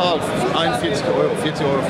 bezahlt. 41 Euro, 40,50 Euro.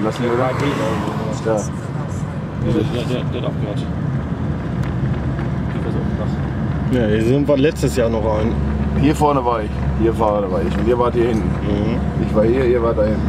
Schon entlassen, oder? Ja. Der, der, der hat aufgehört. Ja, hier sind wir letztes Jahr noch ein. Hier vorne war ich. Hier vorne war ich. Und ihr wart hier hinten. Ich war hier, ihr wart da hinten.